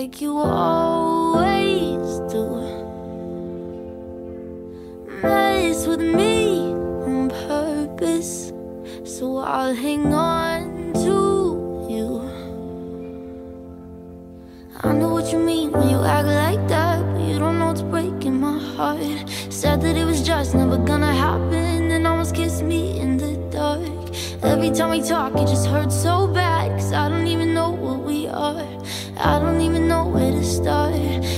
like you always do. Mess with me on purpose, so I'll hang on to you. I know what you mean when you act like that, but you don't know it's breaking my heart. Said that it was just never gonna happen, and almost kissed me in the dark. Every time we talk, it just hurts so I don't even know where to start,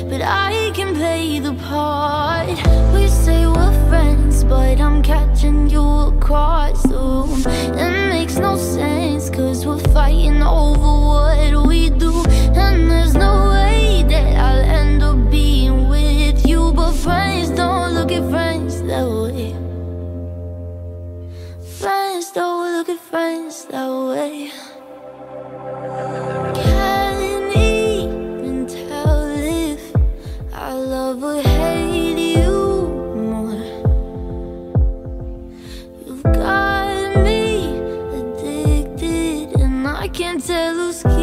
but I can play the part. We say we're friends, but I'm catching you across the room. It makes no sense, cause we're fighting over what we do. And there's no way that I'll end up being with you. But friends don't look at friends that way. Friends don't look at friends that way. can tell who's here.